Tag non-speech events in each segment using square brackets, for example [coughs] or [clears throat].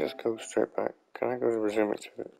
just go straight back? Can I go to resume exhibit?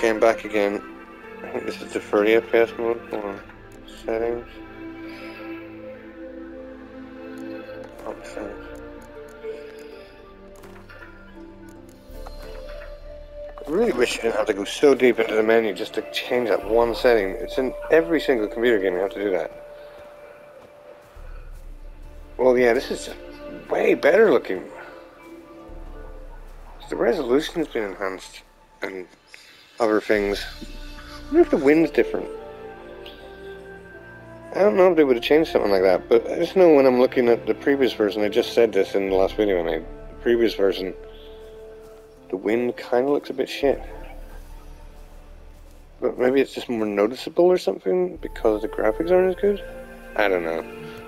I'm back again. I think this is the 30 FPS mode. On. Settings. Options. I really wish you didn't have to go so deep into the menu just to change that one setting. It's in every single computer game you have to do that. Well, yeah, this is way better looking. The resolution's been enhanced and other things. I wonder if the wind's different. I don't know if they would have changed something like that, but I just know when I'm looking at the previous version, I just said this in the last video I made, the previous version, the wind kind of looks a bit shit. But maybe it's just more noticeable or something because the graphics aren't as good? I don't know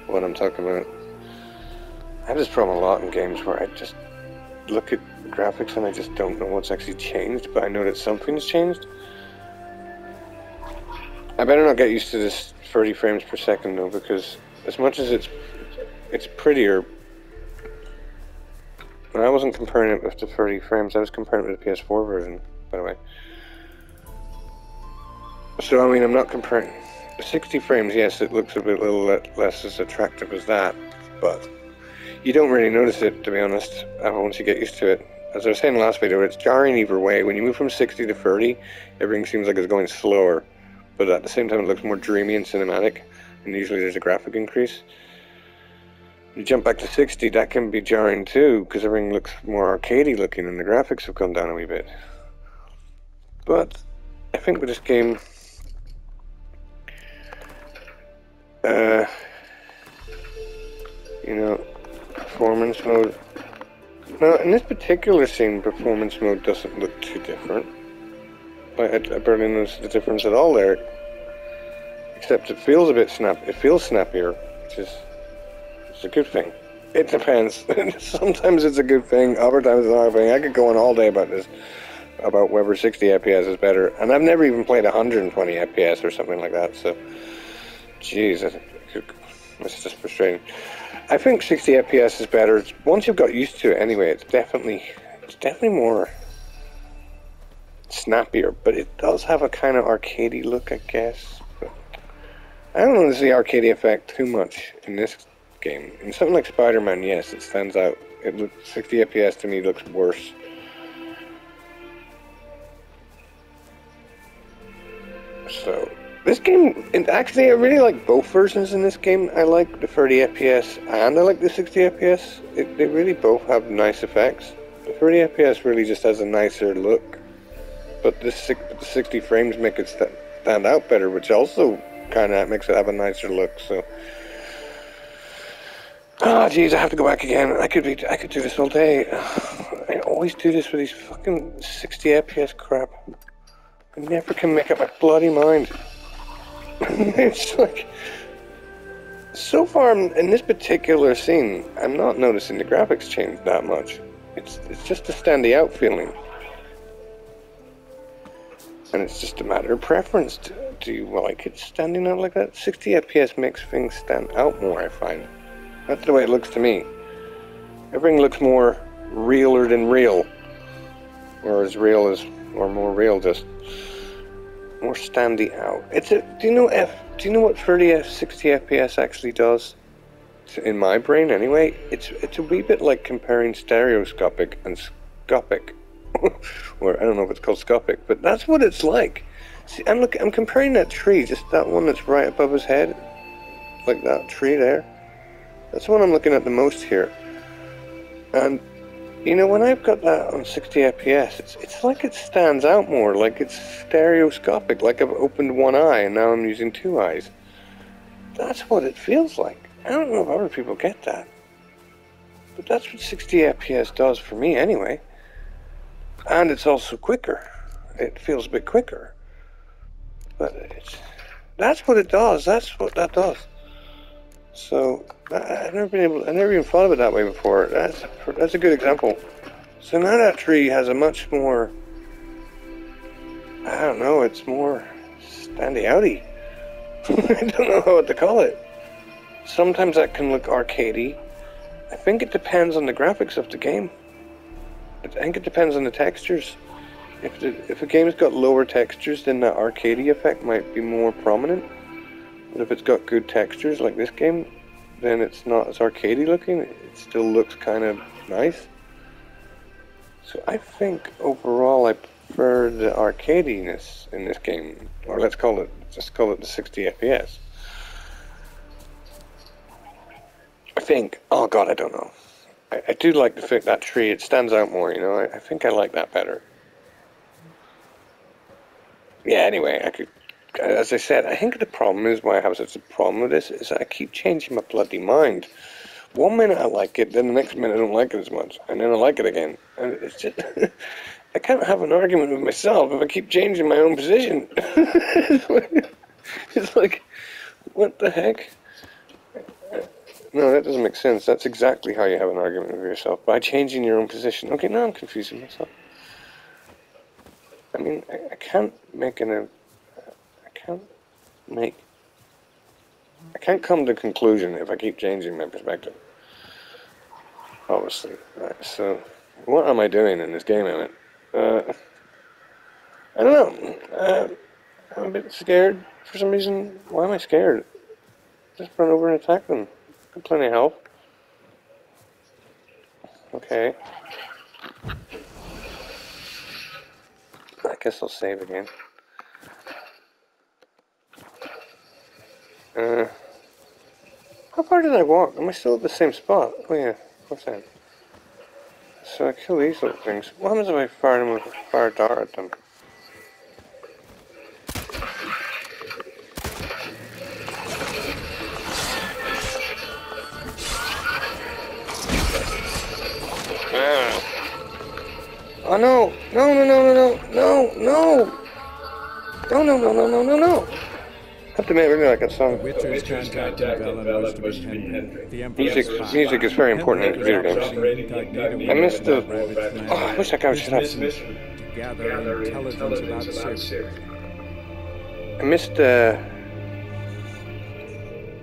what I'm talking about. I have this problem a lot in games where I just look at graphics and I just don't know what's actually changed, but I know that something's changed. I better not get used to this 30 frames per second though, because as much as it's it's prettier, when I wasn't comparing it with the 30 frames, I was comparing it with the PS4 version, by the way. So I mean, I'm not comparing 60 frames. Yes, it looks a bit a little less as attractive as that, but you don't really notice it, to be honest, uh, once you get used to it. As I was saying in the last video, it's jarring either way. When you move from 60 to 30, everything seems like it's going slower, but at the same time it looks more dreamy and cinematic, and usually there's a graphic increase. You jump back to 60, that can be jarring too, because everything looks more arcadey looking and the graphics have come down a wee bit. But I think with this game, uh, you know, performance mode. Now, in this particular scene, performance mode doesn't look too different. I, I barely notice the difference at all there. Except it feels a bit snap. It feels snappier, which is it's a good thing. It depends. [laughs] Sometimes it's a good thing. Other times it's not a thing. I could go on all day about this, about whether 60 FPS is better, and I've never even played 120 FPS or something like that. So, jeez, that's just frustrating. I think 60 FPS is better. Once you've got used to it, anyway, it's definitely it's definitely more snappier. But it does have a kind of arcadey look, I guess. But I don't notice the arcadey effect too much in this game. In something like Spider-Man, yes, it stands out. It looks 60 FPS to me looks worse. So this game, actually, I really like both versions in this game. I like the 30 FPS and I like the 60 FPS. They really both have nice effects. The 30 FPS really just has a nicer look, but the, the 60 frames make it stand out better, which also kind of makes it have a nicer look. So, oh jeez, I have to go back again. I could be, I could do this all day. [sighs] I always do this with these fucking 60 FPS crap. I never can make up my bloody mind. [laughs] it's like so far in this particular scene, I'm not noticing the graphics change that much. It's it's just a standing out feeling, and it's just a matter of preference. Do, do you like it standing out like that? 60 FPS makes things stand out more. I find that's the way it looks to me. Everything looks more realer than real, or as real as, or more real, just more standy out. It's a. Do you know F do you know what 30 F 60 FPS actually does? In my brain, anyway, it's it's a wee bit like comparing stereoscopic and scopic, [laughs] or I don't know if it's called scopic, but that's what it's like. See, I'm look, I'm comparing that tree, just that one that's right above his head, like that tree there. That's what I'm looking at the most here. And you know, when I've got that on 60 FPS, it's it's like it stands out more, like it's stereoscopic, like I've opened one eye and now I'm using two eyes. That's what it feels like. I don't know if other people get that. But that's what 60 FPS does for me anyway. And it's also quicker. It feels a bit quicker. But it's that's what it does. That's what that does. So I've never been able. I never even thought of it that way before. That's that's a good example. So now that tree has a much more. I don't know. It's more standy outy. [laughs] I don't know what to call it. Sometimes that can look arcadey. I think it depends on the graphics of the game. I think it depends on the textures. If the, if a game's got lower textures, then that arcadey effect might be more prominent. But if it's got good textures like this game, then it's not as arcadey looking. It still looks kind of nice. So I think overall I prefer the arcadiness in this game, or let's call it, just call it the 60 FPS. I think, oh god, I don't know. I, I do like the fact that tree, it stands out more, you know, I, I think I like that better. Yeah, anyway, I could as I said, I think the problem is why I have such a problem with this is I keep changing my bloody mind. One minute I like it, then the next minute I don't like it as much, and then I like it again. And it's just [laughs] I can't have an argument with myself if I keep changing my own position. [laughs] it's, like, what the heck? No, that doesn't make sense. That's exactly how you have an argument with yourself by changing your own position. Okay, now I'm confusing myself. I mean, I, I can't make an can't make. I can't come to a conclusion if I keep changing my perspective. Obviously. Right, so, what am I doing in this game, Emmet? Uh, I don't know. Uh, I'm a bit scared for some reason. Why am I scared? Just run over and attack them. Got plenty of health. Okay. I guess I'll save again. Uh, how far did I walk? Am I still at the same spot? Oh yeah, what's that? So I kill these little things. What happens if I fire them with a fire dart at them? Ah. Oh no! No, no, no, no, no, no, no! No, no, no, no, no, no, no! Have to admit, really like that song. Witcher's contacting Velen to be Henry. Music, music is very important in computer games. I missed the. Oh, I wish I could shut up. To gather intelligence about Ciri. I missed the.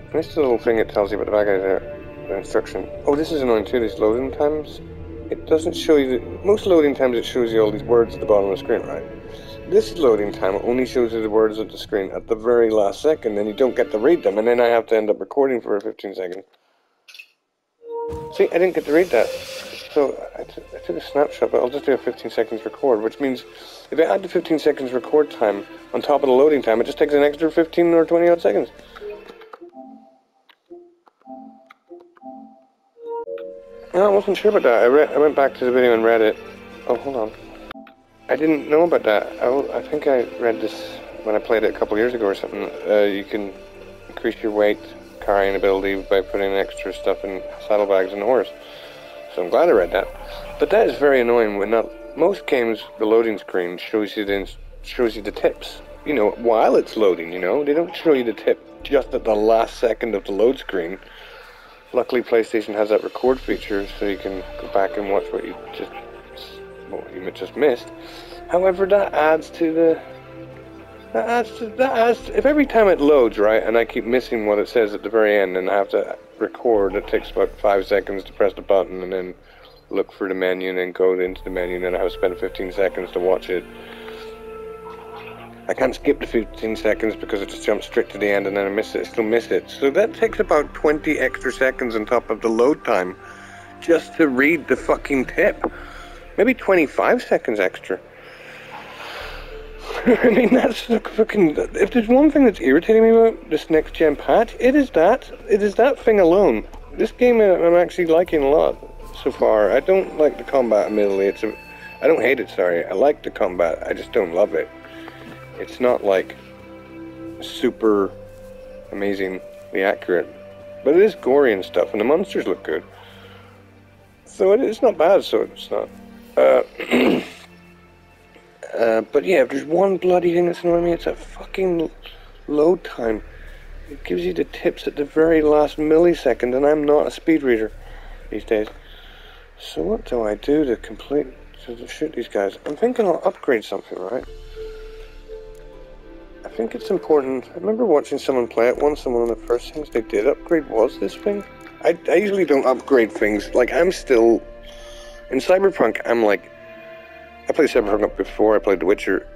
I missed the little thing it tells you about the bad guys there. The instruction. Oh, this is annoying too. These loading times. It doesn't show you. The, most loading times, it shows you all these words at the bottom of the screen, right? This loading time only shows you the words at the screen at the very last second, and you don't get to read them, and then I have to end up recording for 15 seconds. See, I didn't get to read that. So I, took a snapshot, but I'll just do a 15 seconds record, which means if I add the 15 seconds record time on top of the loading time, it just takes an extra 15 or 20 odd seconds. No, I wasn't sure about that. I, I went back to the video and read it. Oh, hold on. I didn't know about that. I, I think I read this when I played it a couple years ago or something. Uh, you can increase your weight carrying ability by putting extra stuff in saddlebags on the horse. So I'm glad I read that. But that is very annoying when not most games the loading screen shows you the shows you the tips. You know, while it's loading, you know, they don't show you the tip just at the last second of the load screen. Luckily PlayStation has that record feature so you can go back and watch what you just you just missed. However, that adds to the that adds to that adds to, if every time it loads right, and I keep missing what it says at the very end, and I have to record. It takes about five seconds to press the button, and then look for the menu, and then go into the menu, and then I have to spend 15 seconds to watch it. I can't skip the 15 seconds because it just jumps straight to the end and then I miss it, still miss it. So that takes about 20 extra seconds on top of the load time just to read the fucking tip. Maybe 25 seconds extra. [laughs] I mean, that's fucking. If there's one thing that's irritating me about this next gen patch, it is that. It is that thing alone. This game uh, I'm actually liking a lot so far. I don't like the combat, admittedly. It's a. I don't hate it, sorry. I like the combat. I just don't love it. It's not like super amazingly accurate. But it is gory and stuff, and the monsters look good. So it, it's not bad, so it's not. Uh, [clears throat] uh, but yeah, if there's one bloody thing that's annoying me, it's that fucking load time. It gives you the tips at the very last millisecond, and I'm not a speed reader these days. So what do I do to complete to shoot these guys? I'm thinking I'll upgrade something, right? I think it's important. I remember watching someone play it once, and one of the first things they did upgrade was this thing. I, I usually don't upgrade things. Like, I'm still. In Cyberpunk, I'm like. I played Cyberpunk before I played The Witcher.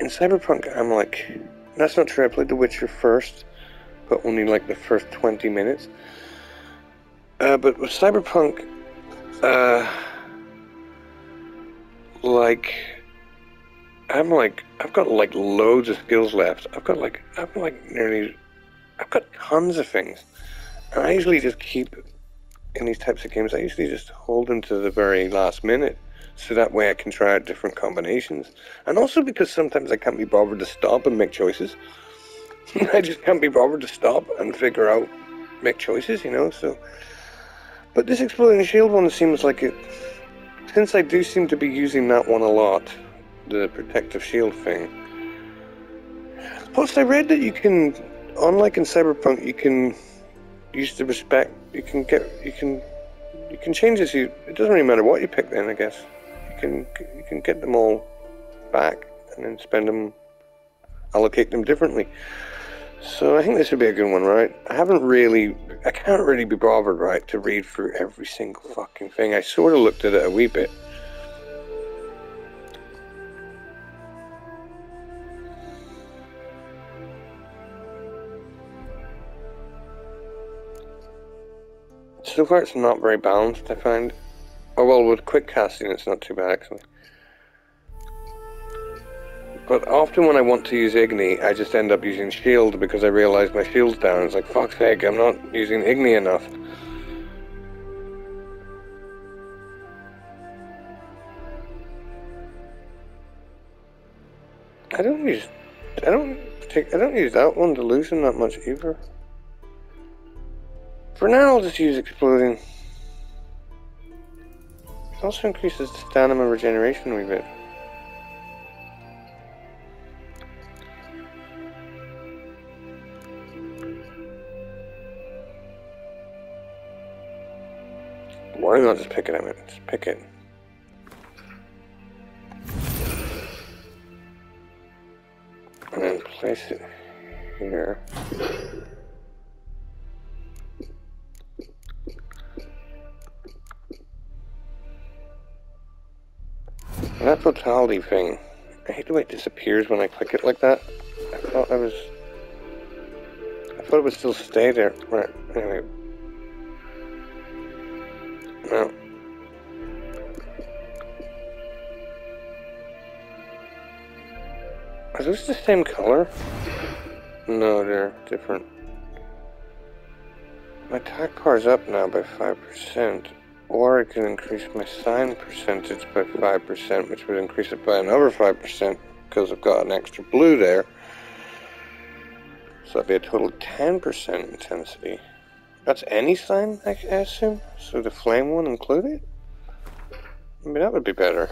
In Cyberpunk, I'm like. That's not true. I played The Witcher first, but only like the first 20 minutes. Uh, but with Cyberpunk, uh. Like. I'm like. I've got like loads of skills left. I've got like. I've got like nearly. I've got tons of things. And I usually just keep in these types of games. I usually just hold them to the very last minute, so that way I can try out different combinations. And also because sometimes I can't be bothered to stop and make choices. [laughs] I just can't be bothered to stop and figure out, make choices, you know. So, but this exploding shield one seems like it. Since I do seem to be using that one a lot, the protective shield thing. Plus, I read that you can, unlike in Cyberpunk, you can use the respec. You can get you can you can change this. You it doesn't really matter what you pick. Then I guess you can you can get them all back and then spend them, allocate them differently. So I think this would be a good one, right? I haven't really, I can't really be bothered, right, to read through every single fucking thing. I sort of looked at it a wee bit. So far it's not very balanced, I find. Oh well, with quick casting it's not too bad actually. But often when I want to use Igni, I just end up using Shield because I realize my shield's down. It's like, fuck's sake, I'm not using Igni enough. I don't use, I don't take, I don't use that one to delusion that much either. For now, I'll just use exploding. It also increases the stamina regeneration a bit. Why not just pick it up? Just pick it. And then place it here. That totality thing, I hate the way it disappears when I click it like that. I thought I was... I thought it would still stay there. Right, anyway. No. Are those the same color? No, they're different. My attack is up now by 5%. Or I can increase my sign percentage by 5%, which would increase it by another 5% because I've got an extra blue there. So that'd be a total 10% intensity. That's any sign, I assume? So the flame one included? I mean, that would be better.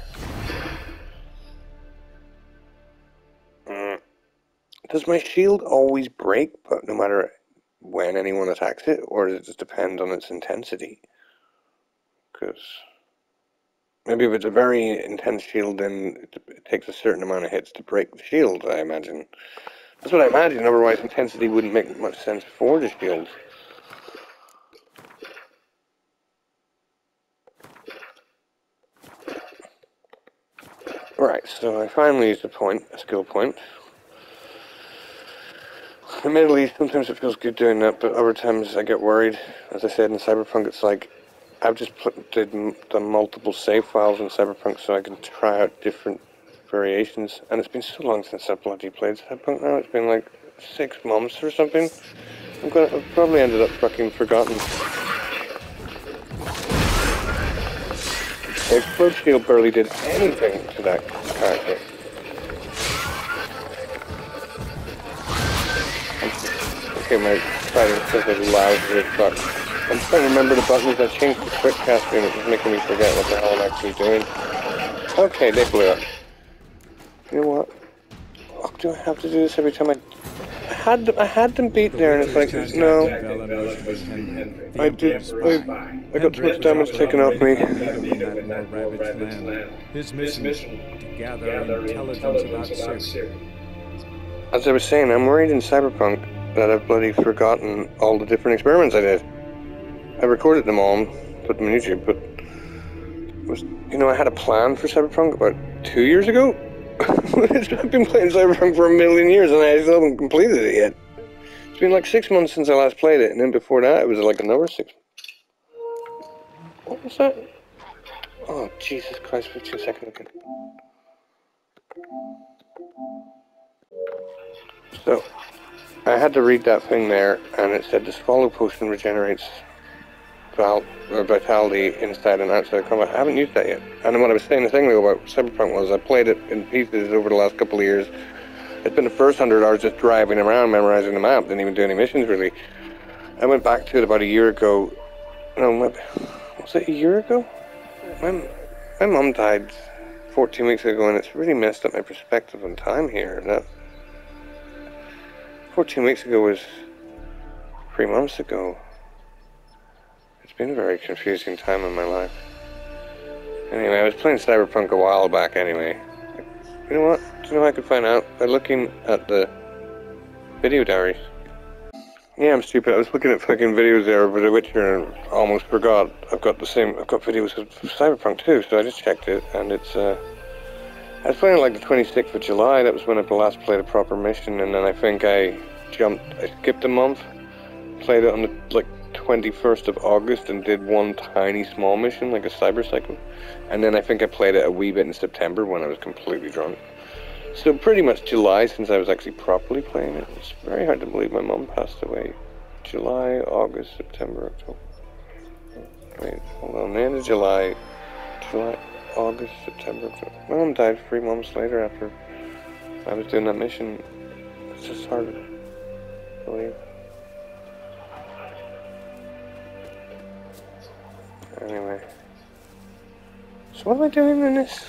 Mm. Does my shield always break, but no matter when anyone attacks it, or does it just depend on its intensity? Because maybe if it's a very intense shield, then it, it, takes a certain amount of hits to break the shield. I imagine. That's what I imagine. Otherwise, intensity wouldn't make much sense for the shield. Right, so I finally used a point, a skill point. admittedly, sometimes it feels good doing that, but other times I get worried. As I said in Cyberpunk, it's like I've just put, did the multiple save files in Cyberpunk so I can try out different variations. And it's been so long since I bloody played Cyberpunk now. It's been like six months or something. I'm gonna I've probably ended up fucking forgotten. Explode Shield barely did anything to that character. Okay, my fighting says it loud as fuck. I'm trying to remember the buttons. I changed the quick casting and it was making me forget what the hell I'm actually doing. Okay, they blew up. You know what? Oh, do I have to do this every time I... I had them, I had them beat there and it's like, no. I did... I, I got too much damage taken off me. His mission to gather intelligence about. As I was saying, I'm worried in Cyberpunk that I've bloody forgotten all the different experiments I did. I recorded them all, put them on YouTube, but was you know I had a plan for Cyberpunk about two years ago. [laughs] I've been playing Cyberpunk for a million years and I still haven't completed it yet. It's been like six months since I last played it, and then before that it was like another six. What was that? Oh Jesus Christ! For two seconds again. So I had to read that thing there, and it said the swallow potion regenerates vitality inside and outside combat. I haven't used that yet. And what I was saying, the thing about Cyberpunk was I played it in pieces over the last couple of years. It's been the first hundred hours just driving around, memorizing the map, didn't even do any missions really. I went back to it about a year ago. No, was it a year ago? My, my mum died 14 weeks ago, and it's really messed up my perspective on time here. That 14 weeks ago was three months ago. Been a very confusing time in my life. Anyway, I was playing Cyberpunk a while back anyway. You know what? Do you know I could find out? By looking at the video diaries. Yeah, I'm stupid. I was looking at fucking videos there of The Witcher and almost forgot. I've got the same, I've got videos of Cyberpunk too, so I just checked it and it's, uh, I was playing like the 26th of July. That was when I last played a proper mission, and then I think I jumped. I skipped a month, played it on the like 21st of August, and did one tiny small mission, like a cyber cycle, and then I think I played it a wee bit in September when I was completely drunk. So pretty much July since I was actually properly playing it. It's very hard to believe my mum passed away. July, August, September, October. Wait, hold on. The end of July, July. August, September. My mom died three months later after I was doing that mission. It's just hard to believe. Anyway. So what am I doing in this?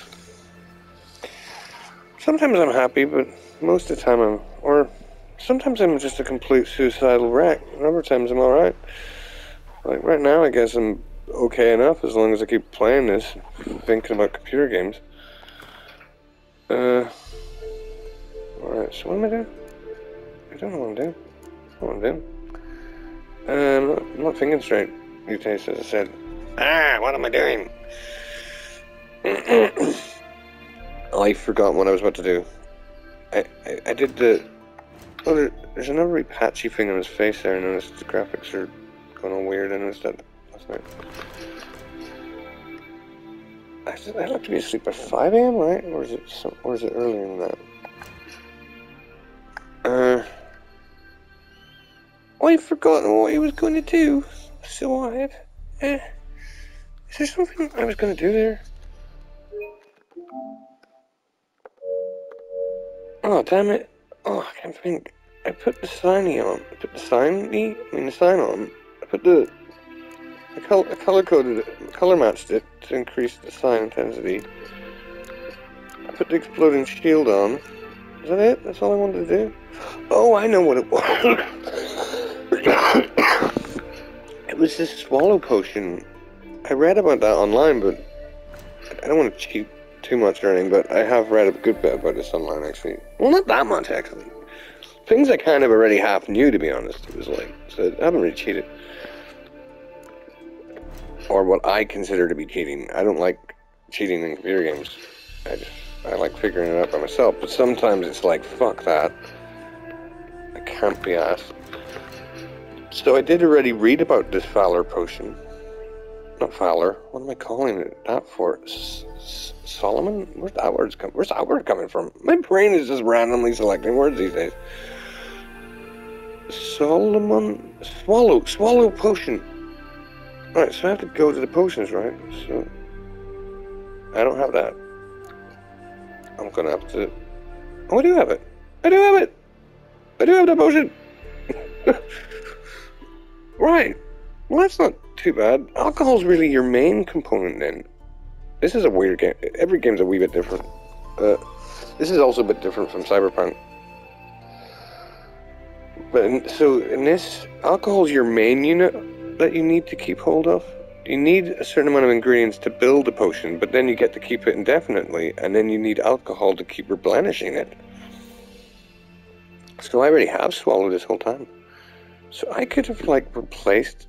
Sometimes I'm happy, but most of the time I'm... Or sometimes I'm just a complete suicidal wreck. Other times I'm alright. Like right now I guess I'm okay enough as long as I keep playing this, thinking about computer games. Uh, alright, so what am I doing? I don't know what I'm doing. What I doing? Um, I'm not, I'm not thinking straight you taste, as I said. Ah, what am I doing? [clears throat] I forgot what I was about to do. I, I, I did the... Oh, there, there's another really patchy thing on his face there. I noticed the graphics are going all weird. I noticed that last night. I, I like to be asleep at 5 a.m., right? Or is it some, or is it earlier than that? Uh, I've forgotten what he was going to do. So I had. Uh, is there something I was to do there? Oh, damn it. Oh, I can't think. I put the signy on. I put the signy, I mean the sign on. I put the I, col I color coded it, color matched it to increase the sign intensity. I put the exploding shield on. Is that it? That's all I wanted to do? Oh, I know what it was. [coughs] it was this swallow potion. I read about that online, but I don't want to cheat too much or anything, but I have read a good bit about this online, actually. Well, not that much, actually. Things I kind of already half knew, to be honest. It was like, so I haven't really cheated or what I consider to be cheating. I don't like cheating in computer games. I just I like figuring it out by myself. But sometimes it's like fuck that. I can't be asked. So I did already read about this Valor potion. Not Valor. What am I calling it that for? Solomon? Where's that word coming? Where's that word coming from? My brain is just randomly selecting words these days. Solomon swallow swallow potion. Alright, so I have to go to the potions, right? So I don't have that. I'm gonna have to Oh I do have it. I do have it. I do have that potion. [laughs] right. Well that's not too bad. Alcohol's really your main component then. This is a weird game. Every game's a wee bit different. Uh, this is also a bit different from Cyberpunk. But in, so in this, alcohol is your main unit that you need to keep hold of. You need a certain amount of ingredients to build a potion, but then you get to keep it indefinitely, and then you need alcohol to keep replenishing it. So I already have swallowed this whole time. So I could have like replaced.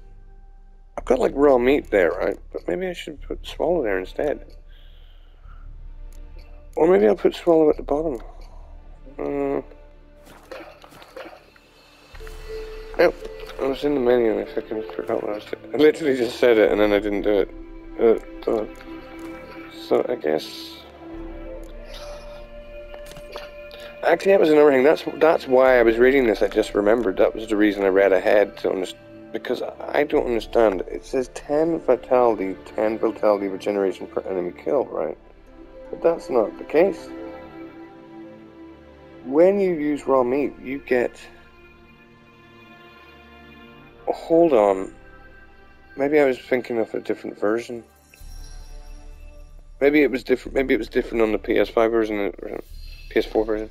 I've got like raw meat there, right? But maybe I should put swallow there instead. Or maybe I'll put swallow at the bottom. Uh, Yep, I was in the menu and I fucking forgot what I was doing. I literally just said it and then I didn't do it. Uh, uh, so I guess. Actually, that was another thing. That's that's why I was reading this. I just remembered that was the reason I read ahead to understand because I don't understand. It says ten vitality, ten vitality regeneration per enemy kill, right? But that's not the case. When you use raw meat, you get hold on. Maybe I was thinking of a different version. Maybe it was different. Maybe it was different on the PS5 version, or PS4 version.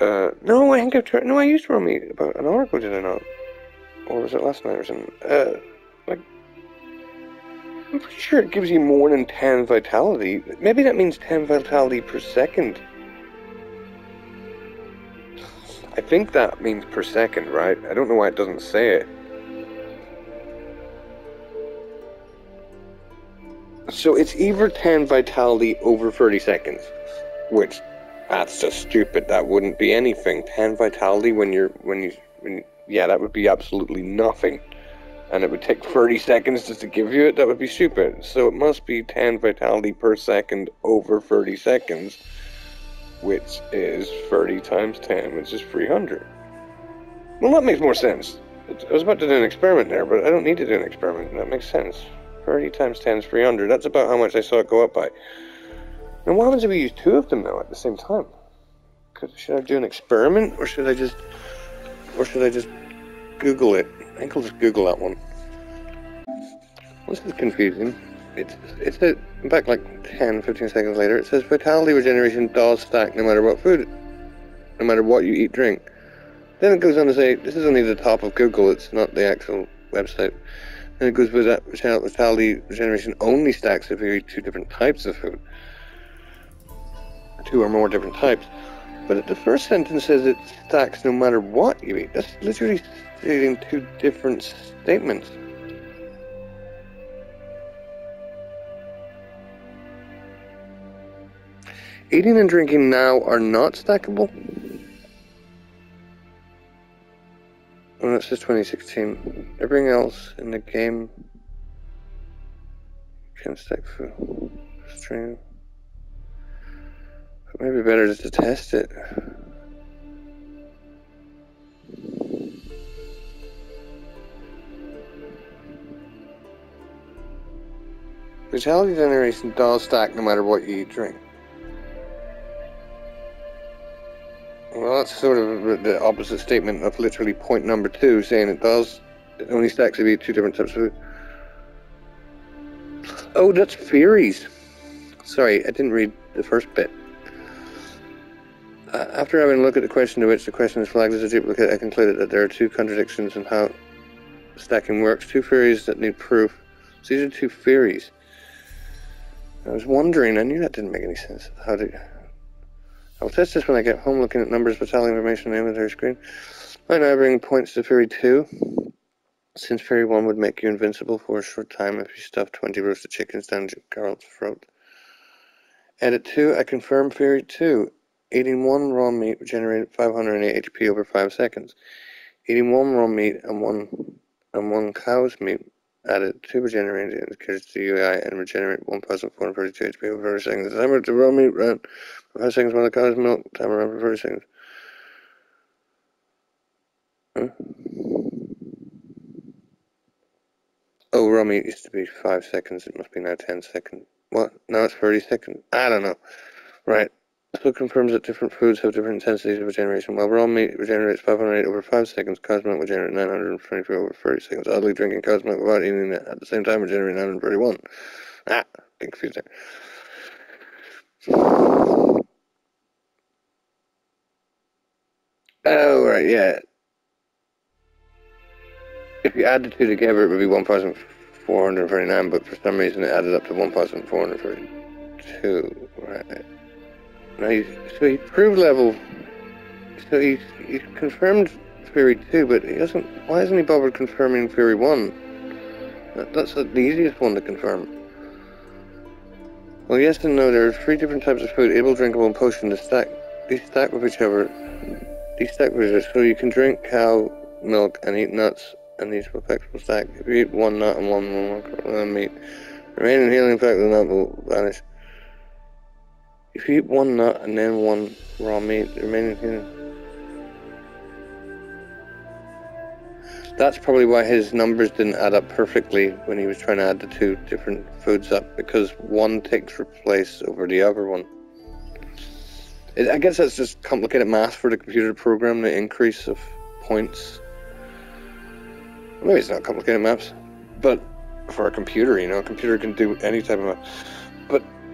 Uh, no, I think I've tried. No, I used raw meat about an ago, did I not? Or was it last night or something? Uh, like, I'm pretty sure it gives you more than 10 vitality. Maybe that means 10 vitality per second. I think that means per second, right? I don't know why it doesn't say it. So it's either 10 vitality over 30 seconds, which that's just stupid. That wouldn't be anything. 10 vitality when you're when you when yeah, that would be absolutely nothing. And it would take 30 seconds just to give you it. That would be stupid. So it must be 10 vitality per second over 30 seconds which is 30 times 10, which is 300. Well, that makes more sense. I was about to do an experiment there, but I don't need to do an experiment. That makes sense. 30 times 10 is 300. That's about how much I saw it go up by. And what happens if we use two of them though, at the same time? Should I do an experiment, or should I just, or should I just Google it? I think I'll just Google that one. This is confusing it's it's a, back like 10, 15 seconds later. It says vitality regeneration does stack no matter what food, no matter what you eat, drink. Then it goes on to say this is only the top of Google. It's not the actual website. And it goes with that vitality regeneration only stacks if you eat two different types of food, two or more different types. But the first sentence says it stacks no matter what you eat. That's literally stating two different statements. Eating and drinking now are not stackable. Oh, that's just 2016. Everything else in the game can stack food. Stream. Maybe better just to test it. Vitality generation does stack no matter what you drink. Well, that's sort of the opposite statement of literally point number two, saying it does. It only stacks if you eat two different types of food. Oh, that's theories. Sorry, I didn't read the first bit. After having a look at the question to which the question is flagged as a duplicate, I concluded that there are two contradictions in how stacking works. Two theories that need proof. So these are two theories. I was wondering, I knew that didn't make any sense. How did I'll test this when I get home looking at numbers, battalion information on the inventory screen. Right now I bring points to Theory 2. Since Theory 1 would make you invincible for a short time if you stuff 20 roasted chickens down Carl's throat. Edit 2, I confirm Theory 2. Eating one raw meat generated 508 HP over 5 seconds. Eating one raw meat and one and one cow's meat added two regenerated indicators to the UI and regenerate 1432 HP over 30 seconds. The timer to raw meat ran for 5 seconds while the cow's milk timer ran for 30 seconds. Huh? Oh, raw meat used to be 5 seconds, it must be now 10 seconds. What? Now it's 30 seconds. I don't know. Right. So confirms that different foods have different intensities of regeneration. While raw meat regenerates 508 over 5 seconds, cow's regenerates 924 over 30 seconds. Oddly, drinking cow's without eating it at the same time regenerates 931. Ah, there. Oh, right, yeah. If you add the two together, it would be 1,439, but for some reason it added up to 1,432. Right. He's, so he proved level. So he's, he's confirmed Theory 2, but he hasn't. Why hasn't he bothered confirming Theory 1? That, that's the easiest one to confirm. Well, yes and no. There are three different types of food: able, drinkable, and potion. To stack, these stack with each other. These stack with each other. So you can drink cow milk and eat nuts, and these will stack. If you eat one nut and one, one, one meat, remaining healing effect of the nut will vanish. If you eat one nut and then one raw meat, the remaining thing. That's probably why his numbers didn't add up perfectly when he was trying to add the two different foods up, because one takes place over the other one. It, I guess that's just complicated math for the computer program the increase of points. Maybe it's not complicated maths, but for a computer, you know, a computer can do any type of math.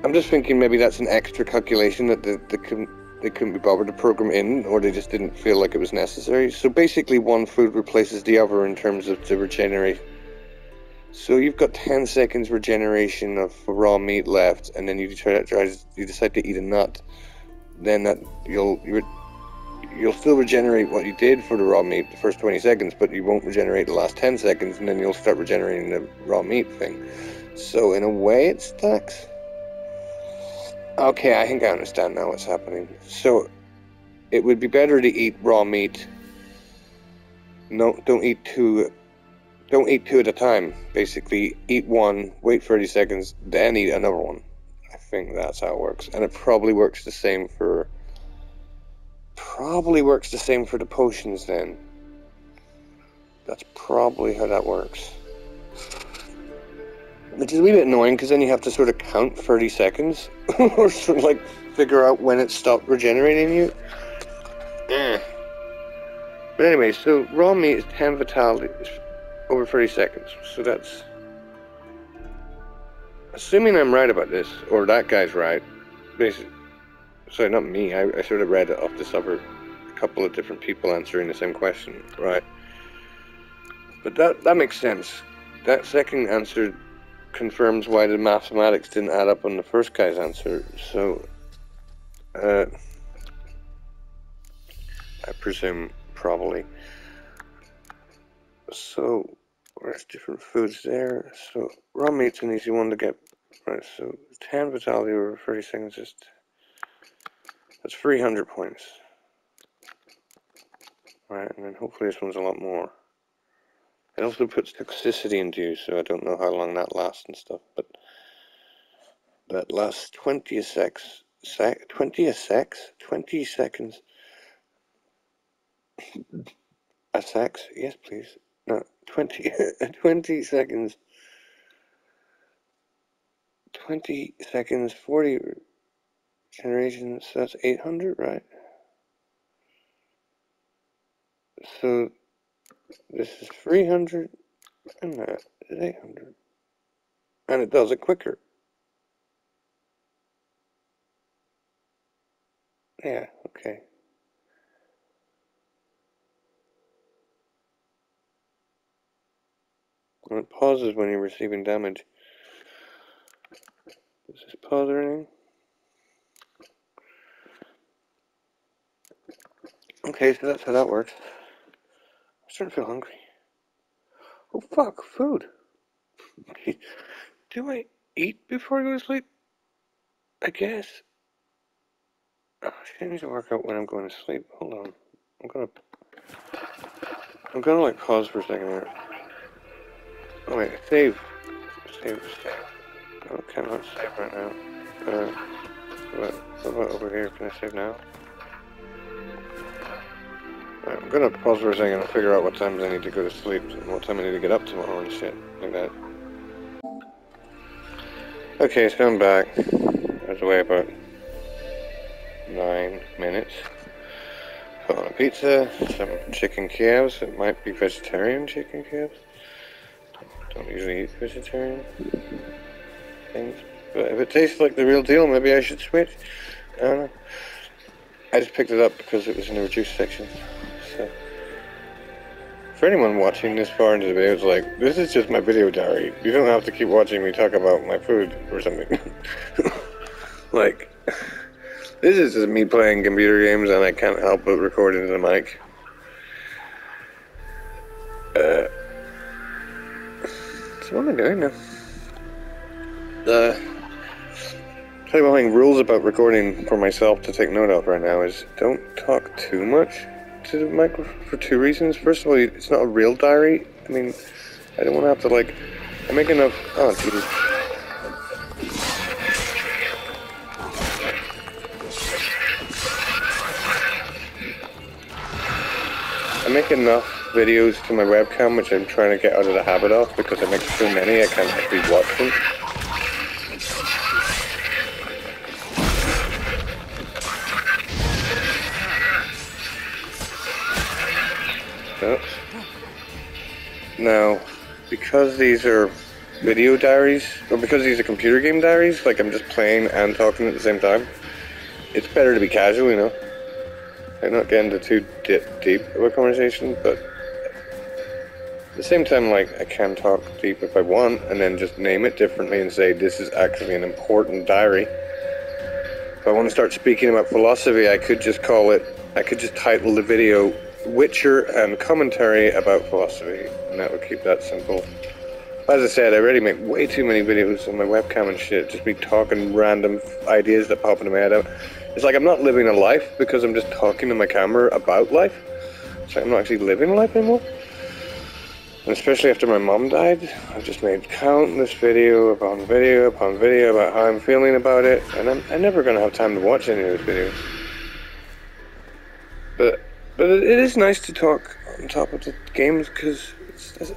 I'm just thinking maybe that's an extra calculation that they, they, couldn't, they couldn't be bothered to program in, or they just didn't feel like it was necessary. So basically, one food replaces the other in terms of the regenerate. So you've got 10 seconds regeneration of raw meat left, and then you try, try you decide to eat a nut. Then that you'll you'll still regenerate what you did for the raw meat the first 20 seconds, but you won't regenerate the last 10 seconds, and then you'll start regenerating the raw meat thing. So in a way, it stacks. Okay, I think I understand now what's happening. So, it would be better to eat raw meat. No, don't eat two. Don't eat two at a time. Basically, eat one, wait 30 seconds, then eat another one. I think that's how it works, and it probably works the same for. Probably works the same for the potions then. That's probably how that works. Which is a wee bit annoying because then you have to sort of count 30 seconds [laughs] or sort of like figure out when it stopped regenerating you. Eh. But anyway, so raw meat is 10 vitalities over 30 seconds. So that's. Assuming I'm right about this, or that guy's right, basically. Sorry, not me. I, I sort of read it off this other a couple of different people answering the same question, right? But that that makes sense. That second answer confirms why the mathematics didn't add up on the first guy's answer. So, uh, I presume probably. So, there's different foods there. So, raw meat's an easy one to get. Right, so 10 vitality over 30 seconds is that's 300 points. Right, and then hopefully this one's a lot more. It also puts toxicity into you, so I don't know how long that lasts and stuff, but that lasts 20 seconds. Sec 20 seconds? 20 seconds. A sex? Yes, please. No, 20, [laughs] 20 seconds. 20 seconds, 40 generations, so that's 800, right? So this is 300 and that is 800. And it does it quicker. Yeah, okay. And it pauses when you're receiving damage. This or anything? Okay, so that's how that works. Starting to feel hungry. Oh fuck, food. [laughs] Do I eat before I go to sleep? I guess. Oh, I need to work out when I'm going to sleep. Hold on. I'm gonna. I'm gonna like pause for a second here. Oh wait, save. Save, save. I cannot save right now. Uh, what, what about over here? Can I save now? I'm gonna pause for a second and figure out what times I need to go to sleep and what time I need to get up tomorrow and shit like that. Okay, so I'm back. I was away about nine minutes. Put on a pizza, some chicken Kievs. It might be vegetarian chicken Kievs. Don't usually eat vegetarian things. But if it tastes like the real deal, maybe I should switch. I don't know. I just picked it up because it was in the reduced section. So, [laughs] for anyone watching this far into the video, it's like, this is just my video diary. You don't have to keep watching me talk about my food or something. [laughs] like, this is just me playing computer games and I can't help but record into the mic. Uh, so what am I doing now? The one thing, rules about recording for myself to take note of right now is don't talk too much to the micro for two reasons. First of all, it's not a real diary. I mean, I don't want to have to like. I make enough. Oh, Jesus. I make enough videos to my webcam, which I'm trying to get out of the habit of because I make so many I can't actually watch them. Now, because these are video diaries, or because these are computer game diaries, like I'm just playing and talking at the same time, it's better to be casual, you know? I'm not getting into too dip, deep of a conversation, but at the same time, like, I can talk deep if I want, and then just name it differently and say this is actually an important diary. If I want to start speaking about philosophy, I could just call it, I could just title the video Witcher and Commentary about Philosophy, and that would keep that simple. As I said, I already make way too many videos on my webcam and shit, just me talking random ideas that pop into my head. It's like I'm not living a life because I'm just talking to my camera about life. It's like I'm not actually living life anymore. And especially after my mom died, I've just made countless video upon video upon video about how I'm feeling about it, and I'm, I'm never going to have time to watch any of those videos. But but it is nice to talk on top of the games because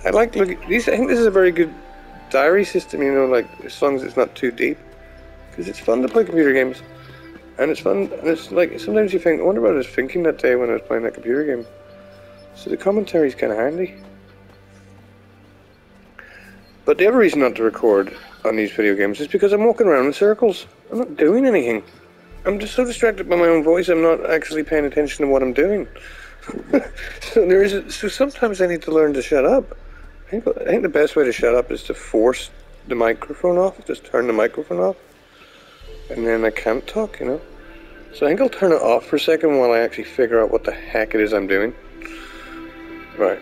I like looking. These I think this is a very good diary system. You know, like as long as it's not too deep, because it's fun to play computer games, and it's fun. And it's like sometimes you think, I wonder what I was thinking that day when I was playing that computer game. So the commentary is kind of handy. But the other reason not to record on these video games is because I'm walking around in circles. I'm not doing anything. I'm just so distracted by my own voice, I'm not actually paying attention to what I'm doing. [laughs] so there is. A, so sometimes I need to learn to shut up. I think, I think the best way to shut up is to force the microphone off. Just turn the microphone off, and then I can't talk. You know. So I think I'll turn it off for a second while I actually figure out what the heck it is I'm doing. Right.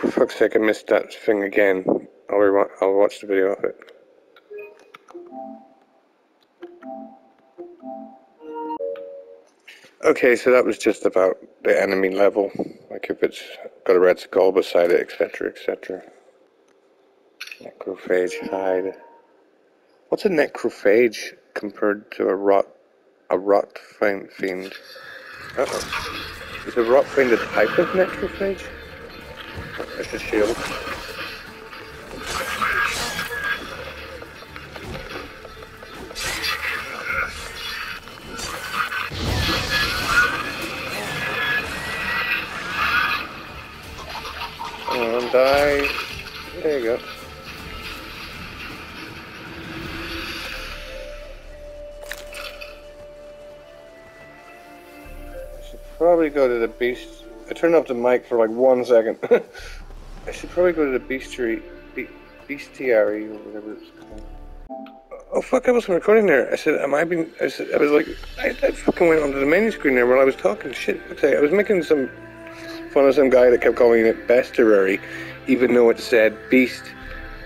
For fuck's sake, I missed that thing again. I'll, re- I'll watch the video of it. Okay, so that was just about the enemy level. Like if it's got a red skull beside it, etc., etc. Necrophage hide. What's a necrophage compared to a rot, a rot fiend? Uh oh. Is a rot fiend a type of necrophage? That's a shield. On, die. There you go. I should probably go to the beast. I turned off the mic for like one second. [laughs] I should probably go to the bestiary, be, bestiary or whatever it's called. Oh, oh fuck, I wasn't recording there. I said, am I being, I said, I was like, I, I fucking went onto the menu screen there while I was talking shit. Okay, I was making some fun of some guy that kept calling it bestiary, even though it said beast.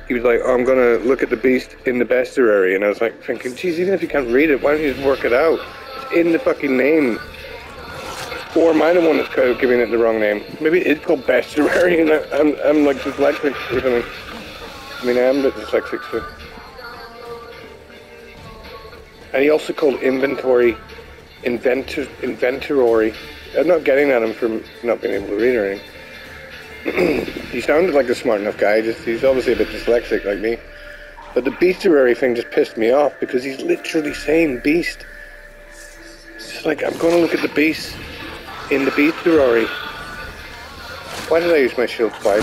He was like, oh, I'm gonna look at the beast in the bestiary. And I was like, thinking, geez, even if you can't read it, why don't you just work it out? It's in the fucking name. Or am I the one that's kind of giving it the wrong name? Maybe it's called bestiary and I, I'm, I'm like dyslexic or something. I mean, I am a bit dyslexic, so. And he also called inventory inventor, inventory. I'm not getting at him for not being able to read or anything. [clears throat] he sounded like a smart enough guy, just he's obviously a bit dyslexic like me. But the bestiary thing just pissed me off because he's literally saying beast. It's like, I'm going to look at the beast in the bestiary. Why did I use my shield twice?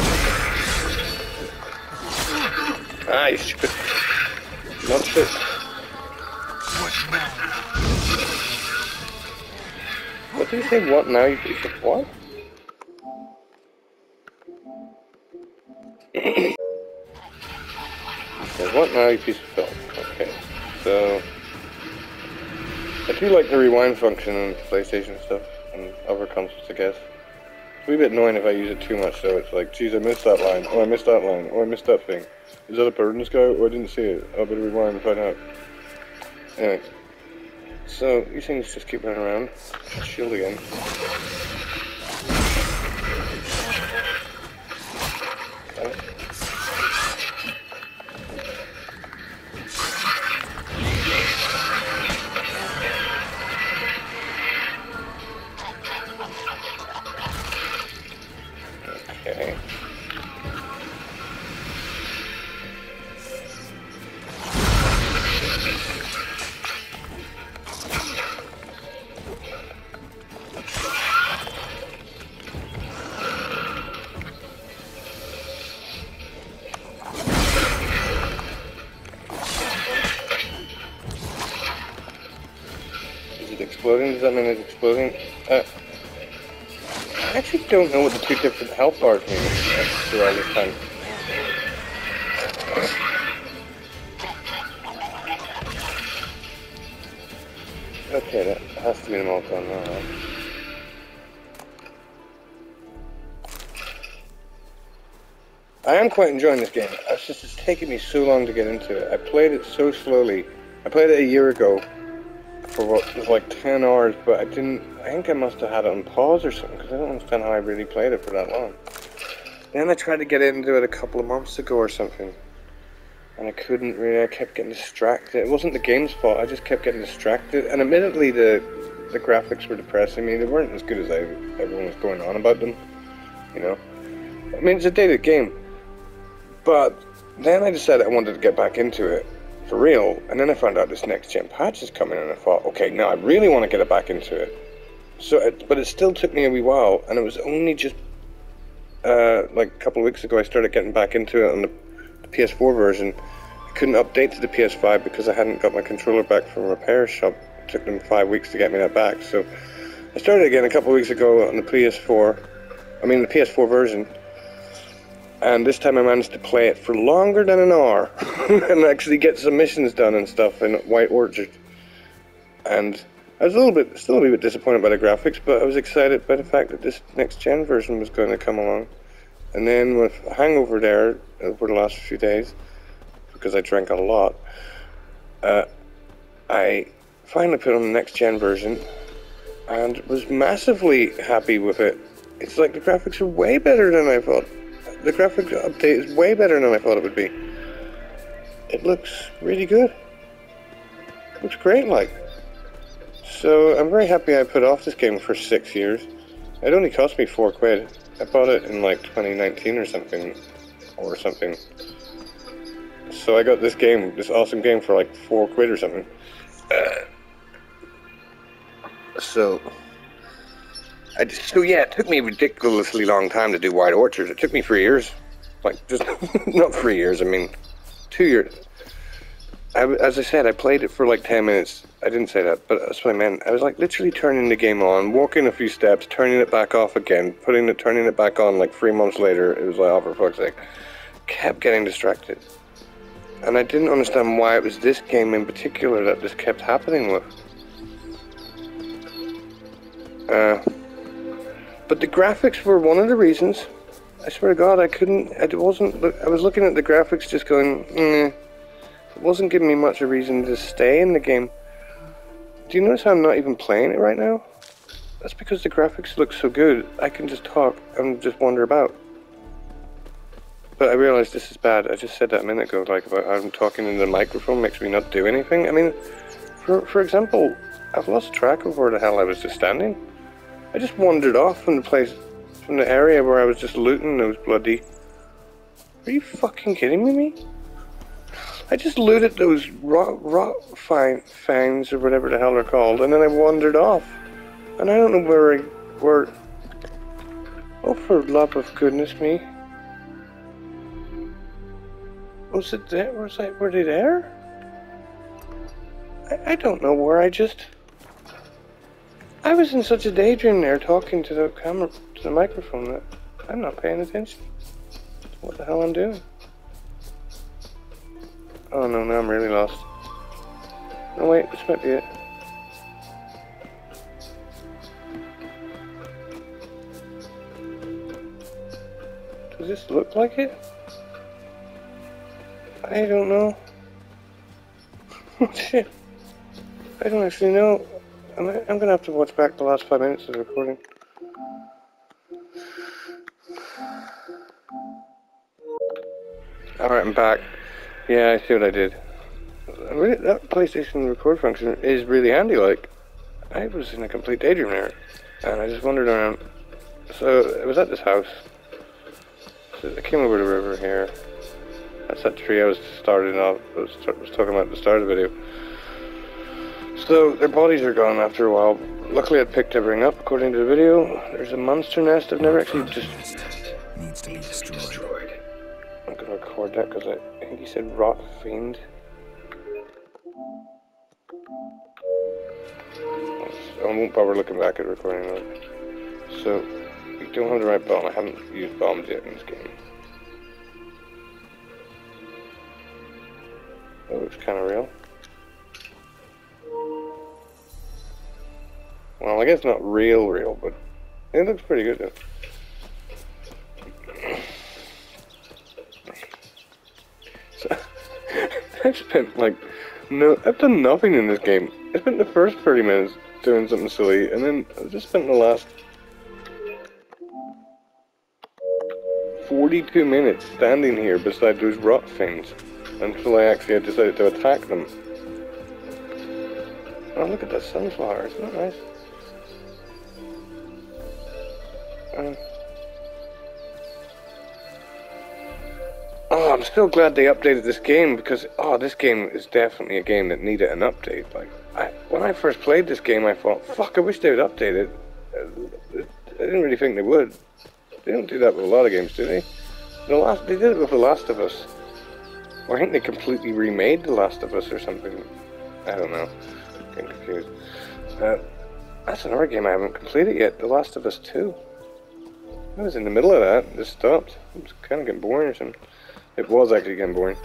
Ah, you stupid. Not shit. What did you say? What now? You piece of what? so [coughs] what now? You piece of film. Okay, so I do like the rewind function on PlayStation stuff and other consoles, I guess. It's a wee bit annoying if I use it too much, so it's like, geez, I missed that line. or I missed that line. or I missed that thing. Is that a bird? Oh, I didn't see it. I'll better rewind and find out. Anyway. So, these things just keep running around. Shield again. Exploding? Does that mean it's exploding? Uh, I actually don't know what the two different health bars mean throughout this time. Okay, that has to be the Molten now. right? I am quite enjoying this game. It's just it's taken me so long to get into it. I played it so slowly. I played it a year ago for what was like 10 hours, but I didn't. I think I must have had it on pause or something because I don't understand how I really played it for that long. Then I tried to get into it a couple of months ago or something, and I couldn't really. I kept getting distracted. It wasn't the game's fault. I just kept getting distracted. And admittedly, the the graphics were depressing me. They weren't as good as I, everyone was going on about them. You know, I mean, it's a dated game, but then I decided I wanted to get back into it for real. And then I found out this next gen patch is coming, and I thought, okay, now I really want to get it back into it. So, it, but it still took me a wee while, and it was only just uh, like a couple of weeks ago I started getting back into it on the, the PS4 version. I couldn't update to the PS5 because I hadn't got my controller back from a repair shop. It took them five weeks to get me that back. So I started again a couple of weeks ago on the PS4. I mean the PS4 version. And this time I managed to play it for longer than an hour [laughs] and actually get some missions done and stuff in White Orchard. And I was a little bit, still a little bit disappointed by the graphics, but I was excited by the fact that this next gen version was going to come along. And then with Hangover there over the last few days, because I drank a lot, uh, I finally put on the next gen version and was massively happy with it. It's like the graphics are way better than I thought. The graphics update is way better than I thought it would be. It looks really good. looks great, like. So I'm very happy I put off this game for six years. It only cost me four quid. I bought it in like 2019 or something, or something. So I got this game, this awesome game, for like four quid or something. Uh, so, I just, so yeah, it took me a ridiculously long time to do White Orchard. It took me three years, like just [laughs] not three years. I mean, two years. I, as I said, I played it for like 10 minutes. I didn't say that, but that's what I meant. I was like literally turning the game on, walking a few steps, turning it back off again, putting it, turning it back on like three months later. It was like, oh, for fuck's sake. Kept getting distracted. and I didn't understand why it was this game in particular that this kept happening with. Uh, but the graphics were one of the reasons. I swear to God, I couldn't. I wasn't. I was looking at the graphics, just going. Mm, it wasn't giving me much of a reason to stay in the game. Do you notice how I'm not even playing it right now? That's because the graphics look so good. I can just talk and just wander about. But I realize this is bad. I just said that a minute ago, like about I'm talking into the microphone makes me not do anything. I mean, for for example, I've lost track of where the hell I was just standing. I just wandered off from the place, from the area where I was just looting those bloody. Are you fucking kidding me? me? I just looted those rock, rock fine, fangs or whatever the hell they're called, and then I wandered off. And I don't know where I, where. Oh, for love of goodness me. Was it there? Was I, were they there? I, I don't know where I just. I was in such a daydream there talking to the camera, to the microphone that I'm not paying attention what the hell I'm doing. Oh no, now I'm really lost. No wait, this might be it. Does this look like it? I don't know. [laughs] shit. I don't actually know. I'm, I'm gonna have to watch back the last five minutes of the recording. Alright, I'm back. Yeah, I see what I did. Really, that PlayStation record function is really handy, like. I was in a complete daydream there, and I just wandered around. So, it was at this house. So I came over the river here. That's that tree I was starting off, I was, was talking about at the start of the video. So their bodies are gone after a while. Luckily, I picked everything up. According to the video, there's a monster nest. I've never actually just needs to be destroyed. I'm gonna record that because I, I think he said rot fiend. I won't bother looking back at recording that. So we don't have the right bomb. I haven't used bombs yet in this game. That looks kind of real. Well, I guess not real, real, but it looks pretty good though. So, [laughs] I've spent like no, I've done nothing in this game. I spent the first 30 minutes doing something silly, and then I just spent the last 42 minutes standing here beside those rot things until I actually decided to attack them. Oh, look at that sunflower. Isn't that nice? Um, oh, I'm still glad they updated this game because oh, this game is definitely a game that needed an update. Like, I, when I first played this game, I thought, fuck, I wish they would update it. Uh, I didn't really think they would. They don't do that with a lot of games, do they? The last, they did it with The Last of Us. Or I think they completely remade The Last of Us or something. I don't know. I'm getting confused. Uh, that's another game I haven't completed yet. The Last of Us 2. I was in the middle of that, just stopped. It was kind of getting boring or something. It was actually getting boring.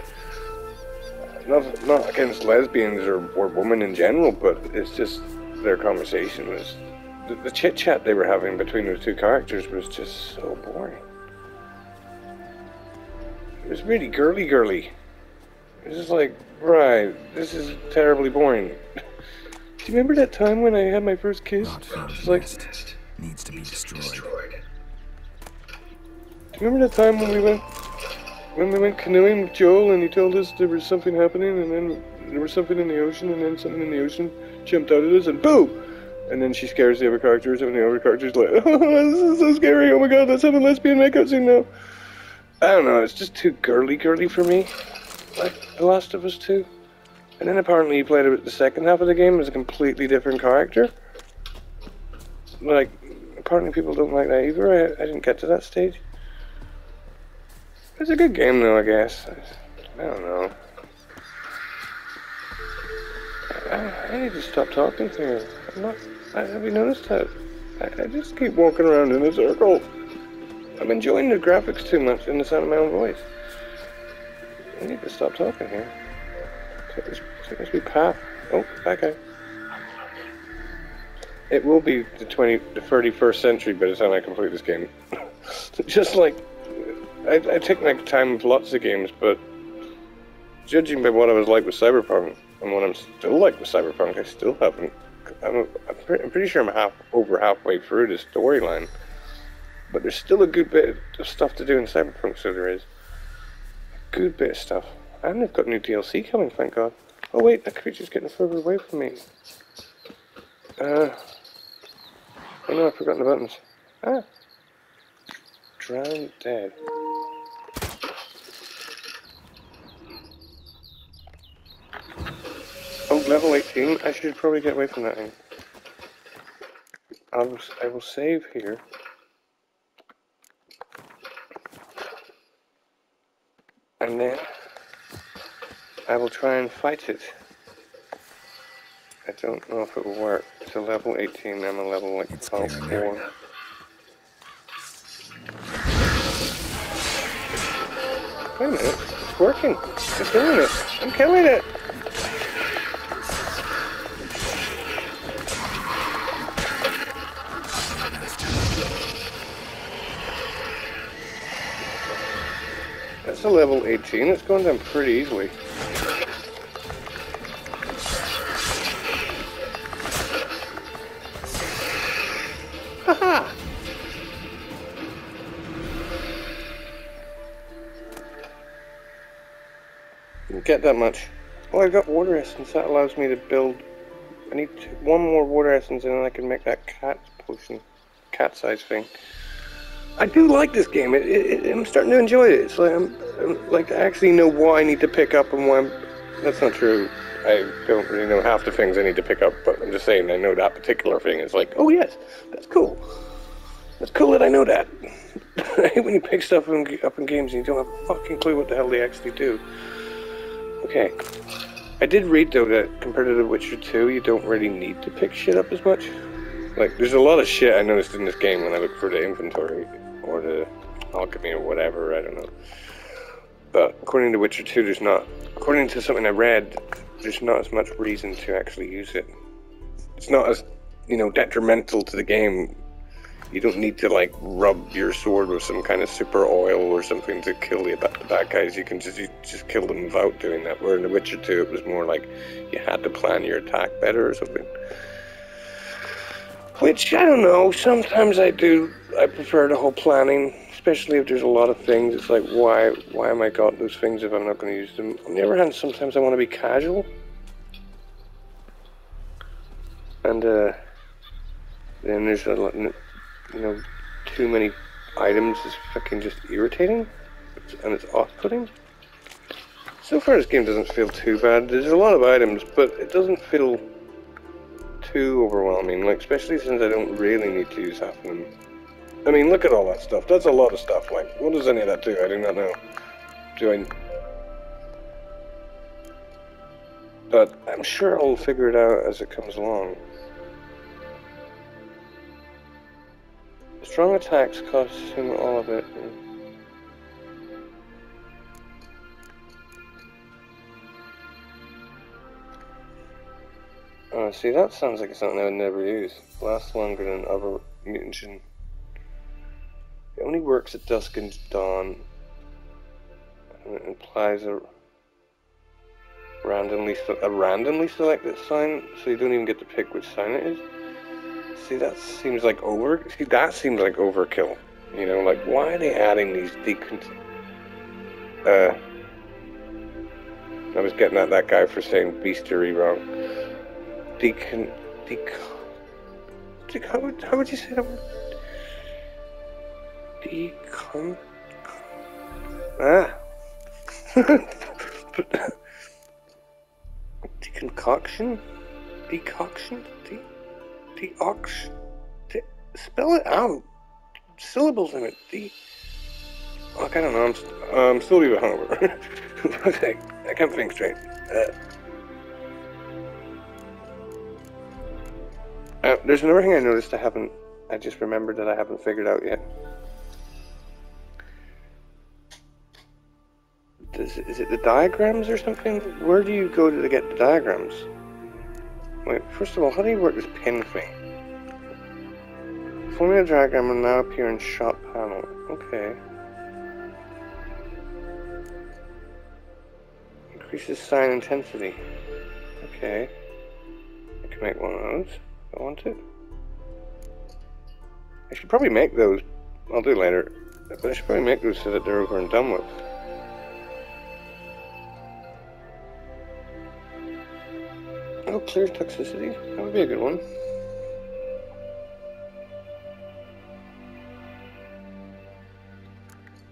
Not, not against lesbians or, or women in general, but it's just their conversation was. The, the chit chat they were having between the two characters was just so boring. It was really girly girly. It was just like, right, this is terribly boring. [laughs] Do you remember that time when I had my first kiss? It's like, needs to be destroyed. Remember that time when we went when we went canoeing with Joel and he told us there was something happening and then there was something in the ocean and then something in the ocean jumped out at us and boom! And then she scares the other characters and the other characters like, [laughs] oh, this is so scary, oh my god, let's have a lesbian makeout scene now. I don't know, it's just too girly girly for me. Like The Last of Us 2. And then apparently you played the second half of the game as a completely different character. Like, apparently people don't like that either. I, I didn't get to that stage. It's a good game though, I guess. I don't know. I, I need to stop talking here. I'm not. I, have you noticed that? I, I just keep walking around in a circle. I'm enjoying the graphics too much and the sound of my own voice. I need to stop talking here. Take this, take path. Oh, guy. It will be the 20, the 31st century by the time I complete this game. [laughs] Just like, I, I take my time with lots of games, but judging by what I was like with Cyberpunk and what I'm still like with Cyberpunk, I still haven't. I'm, I'm, pretty, I'm pretty sure I'm half over halfway through the storyline, but there's still a good bit of stuff to do in Cyberpunk. So there is a good bit of stuff, and they've got new DLC coming. Thank God. Oh wait, that creature's getting further away from me. Uh, oh no, I've forgotten the buttons. Ah, drowned dead. Level 18. I should probably get away from that thing. I will, I will save here. And then I will try and fight it. I don't know if it will work. It's a level 18, I'm a level like It's 12, 4. Wait a minute, it's working. It's doing it. I'm killing it. That's a level 18. It's going down pretty easily. Haha! Didn't get that much. Oh, I've got water essence. That allows me to build. I need one more water essence, and then I can make that cat potion, cat size thing. I do like this game. It, it, I'm starting to enjoy it. It's like I'm, I'm like I actually know why I need to pick up and why. I'm, that's not true. I don't really know half the things I need to pick up, but I'm just saying I know that particular thing. It's like, oh yes, that's cool. That's cool that I know that. [laughs] I hate when you pick stuff up in games and you don't have a fucking clue what the hell they actually do. Okay. I did read though that compared to The Witcher 2, you don't really need to pick shit up as much. Like, there's a lot of shit I noticed in this game when I looked for the inventory or the alchemy or whatever. I don't know. But according to Witcher 2, there's not. According to something I read, there's not as much reason to actually use it. It's not as, you know, detrimental to the game. You don't need to like rub your sword with some kind of super oil or something to kill the, the bad guys. You can just you just kill them without doing that. Where in The Witcher 2, it was more like you had to plan your attack better or something. Which I don't know. Sometimes I do. I prefer the whole planning, especially if there's a lot of things. It's like why why am I got those things if I'm not going to use them? On the other hand, sometimes I want to be casual. And uh, then there's a lot, you know, too many items is fucking just irritating, and it's off-putting. So far, this game doesn't feel too bad. There's a lot of items, but it doesn't feel too overwhelming. Like especially since I don't really need to use half of them. I mean, look at all that stuff. That's a lot of stuff. Like, what does any of that do? I do not know. Do I? But I'm sure I'll figure it out as it comes along. Strong attacks cost him all of it. Oh, see, that sounds like something I would never use. Lasts longer than other mutagen. It only works at dusk and dawn. And it implies a randomly a randomly selected sign, so you don't even get to pick which sign it is. See, that seems like over. See, that seems like overkill. You know, like why are they adding these decon? Uh, I was getting at that guy for saying beastery wrong. Decon, decon. dec- How would, how would you say that word? Decon. Ah. [laughs] Deconcoction? Decoction? De- deox? De- spell it out. Syllables in it. De- I don't know. I'm, I'm still a bit hungover. [laughs] okay, I can't think straight. Uh, uh, there's another thing I noticed I haven't. I just remembered that I haven't figured out yet. This is, it the diagrams or something? Where do you go to get the diagrams? Wait, first of all, how do you work this pin thing? Formula diagram will now appear in shop panel. Okay. Increases sign intensity. Okay. I can make one of those I want to. I should probably make those. I'll do later. But I should probably make those so that they're over and done with. Oh, clear toxicity? That would be a good one.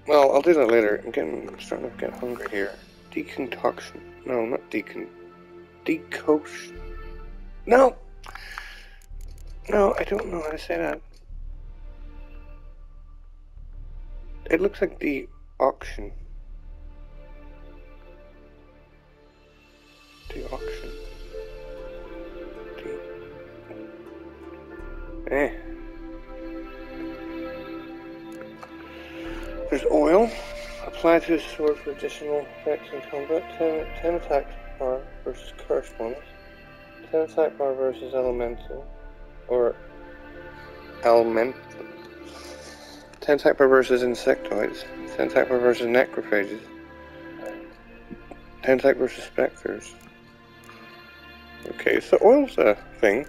Well, I'll do that later. I'm getting I'm starting to get hungry here. Deconcoction. No, not decon. Decoction. No! No, I don't know how to say that. It looks like the auction. The auction. The... Eh. There's oil. Apply to a sword for additional effects in combat. 10, 10 attack bar versus cursed ones. 10 attack bar versus elemental. Or elemental. 10 attack bar versus insectoids. 10 attack bar versus necrophages. 10 attack versus specters. Okay, so oil's a thing.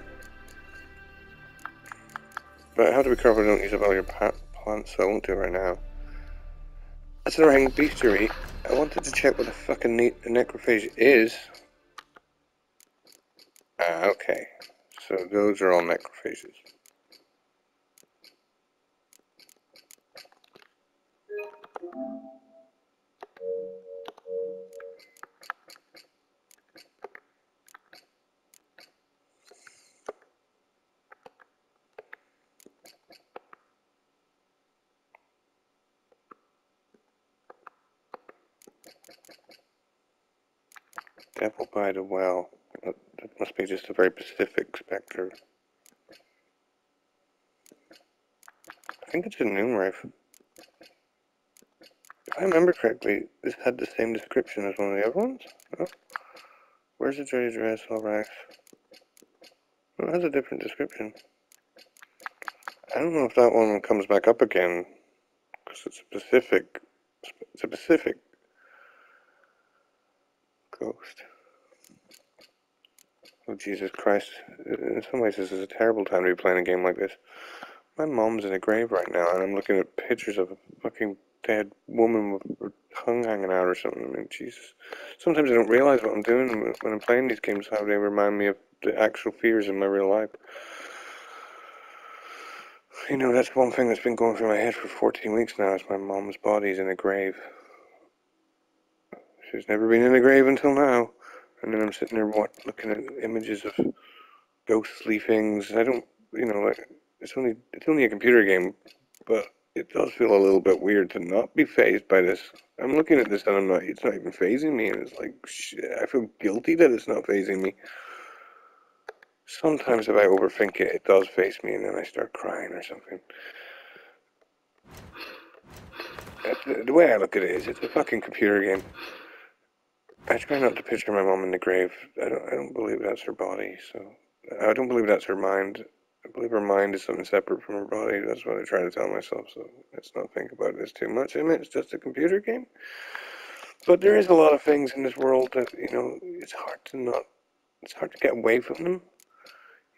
But how do we cover don't use up all your plants, so I won't do it right now. That's the ring bestiary. I wanted to check what the fucking ne necrophage is. Ah, okay. So those are all necrophages. Devil by the well. Must be just a very specific spectre. I think it's a Noonwraith. If I remember correctly, this had the same description as one of the other ones. Where's the Dirty Dress, Alrax? Well, it has a different description. I don't know if that one comes back up again, because it's a specific. It's specific Oh, Jesus Christ. In some ways, this is a terrible time to be playing a game like this. My mom's in a grave right now, and I'm looking at pictures of a fucking dead woman with her tongue hanging out or something. I mean, Jesus. Sometimes I don't realize what I'm doing when I'm playing these games, how they remind me of the actual fears in my real life. You know, that's one thing that's been going through my head for 14 weeks now, is my mom's body's in a grave. She's never been in a grave until now. And then I'm sitting there what, looking at images of ghostly things. I don't, you know, it's only it's only a computer game, but it does feel a little bit weird to not be phased by this. I'm looking at this and I'm not. It's not even phasing me, and it's like shit, I feel guilty that it's not phasing me. Sometimes if I overthink it, it does face me, and then I start crying or something. The way I look at it is, it's a fucking computer game. I try not to picture my mom in the grave. I don't. I don't believe that's her body. So I don't believe that's her mind. I believe her mind is something separate from her body. That's what I try to tell myself. So let's not think about this too much. I mean, it's just a computer game. But there is a lot of things in this world that you know. It's hard to not. It's hard to get away from them.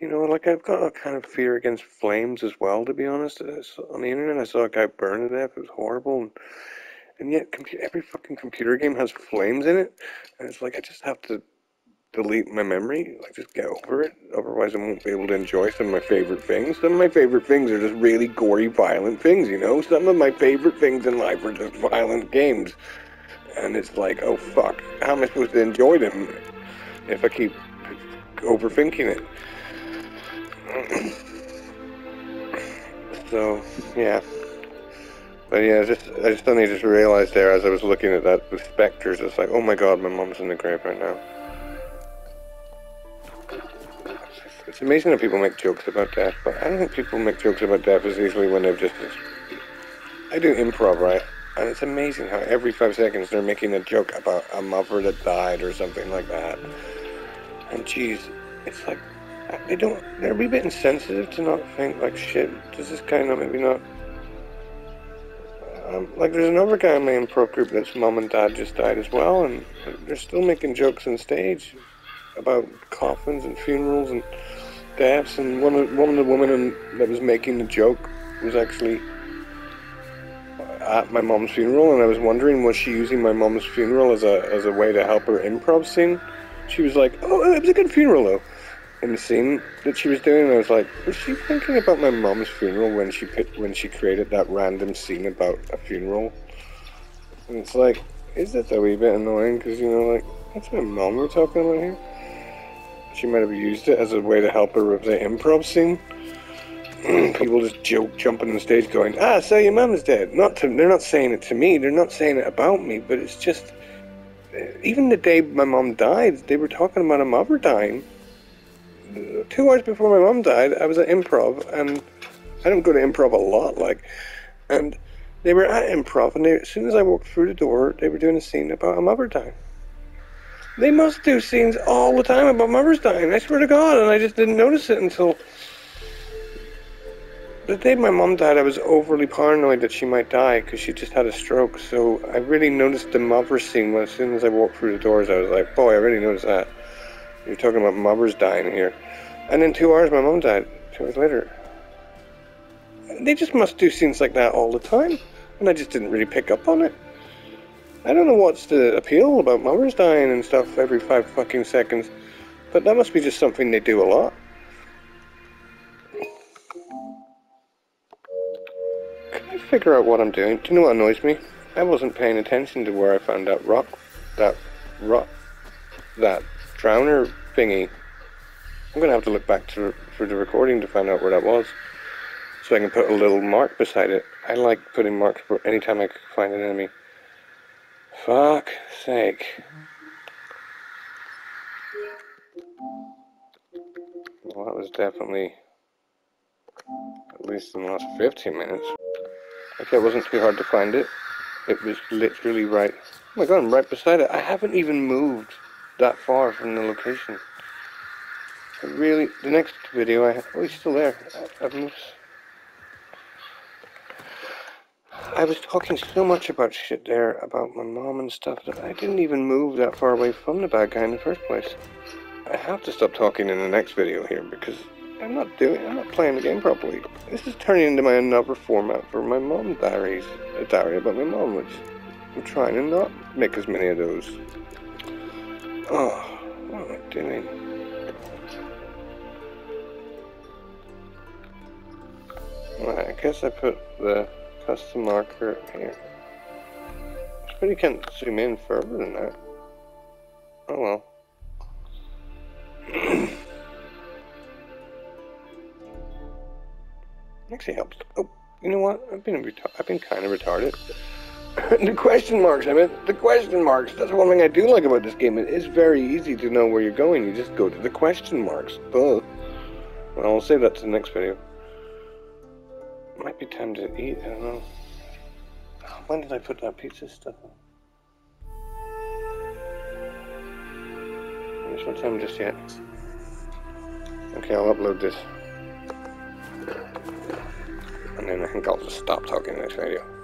You know, like I've got a kind of fear against flames as well. To be honest, on the internet I saw a guy burn to death. It was horrible. And, and yet every fucking computer game has flames in it, and it's like I just have to delete my memory, like just get over it. Otherwise, I won't be able to enjoy some of my favorite things. Some of my favorite things are just really gory, violent things. You know, some of my favorite things in life are just violent games, and it's like, oh fuck, how am I supposed to enjoy them if I keep overthinking it? [clears throat] so yeah. But yeah, just I just suddenly just realized there as I was looking at that with specters, it's like, oh my god, my mom's in the grave right now. It's amazing that people make jokes about death, but I don't think people make jokes about death as easily when they've just. I do improv, right? And it's amazing how every five seconds they're making a joke about a mother that died or something like that. And geez, it's like they don't. They're a bit insensitive to not think like shit. Does this guy not maybe not? Um, like there's another guy in my improv group that's mom and dad just died as well, and they're still making jokes on stage about coffins and funerals and deaths. And one of one of the women that was making the joke was actually at my mom's funeral, and I was wondering was she using my mom's funeral as a as a way to help her improv scene? She was like, "Oh, it was a good funeral though." In the scene that she was doing, I was like, was she thinking about my mom's funeral when she put, when she created that random scene about a funeral? And it's like, is that a wee bit annoying? Because you know, like that's my mom we're talking about here. She might have used it as a way to help her with the improv scene. [clears throat] people just joke, jumping on stage, going, "Ah, so your mum is dead." Not to, they're not saying it to me. They're not saying it about me. But it's just, even the day my mom died, they were talking about a mother dying. Two hours before my mom died, I was at improv, and I don't go to improv a lot, like, and they were at improv, and they, as soon as I walked through the door, they were doing a scene about a mother dying. They must do scenes all the time about mothers dying. I swear to God, and I just didn't notice it until the day my mom died, I was overly paranoid that she might die because she just had a stroke. So I really noticed the mother scene as soon as I walked through the doors. I was like, boy, I really noticed that. You're talking about mothers dying here. And in two hours, my mom died. Two hours later. They just must do scenes like that all the time. And I just didn't really pick up on it. I don't know what's the appeal about mothers dying and stuff every five fucking seconds. But that must be just something they do a lot. Can I figure out what I'm doing. Do you know what annoys me? I wasn't paying attention to where I found that rock, that rock, that drowner thingy. I'm gonna have to look back to for the recording to find out where that was, so I can put a little mark beside it. I like putting marks for anytime I find an enemy. Fuck sake. Well, that was definitely at least in the last 15 minutes. Okay, it wasn't too hard to find it. It was literally right. Oh my god, I'm right beside it. I haven't even moved that far from the location. Really, the next video I oh he's still there. I, I've moved. I was talking so much about shit there about my mom and stuff that I didn't even move that far away from the bad guy in the first place. I have to stop talking in the next video here because I'm not doing. I'm not playing the game properly. This is turning into my another format for my mom diaries, a diary about my mom, which I'm trying to not make as many of those. Oh, what am I doing? Right, I guess I put the custom marker here. But you can't zoom in further than that. Oh well. [clears throat] Actually helps. Oh, you know what? I've been I've been kind of retarded. [laughs] the question marks, I mean, the question marks. That's one thing I do like about this game. It is very easy to know where you're going. You just go to the question marks. Duh. Well, I'll save that to the next video. Might be time to eat. I don't know. Ah, when did I put that pizza stuff on? It's not time just yet. Okay, I'll upload this and then I think I'll just stop talking in this video.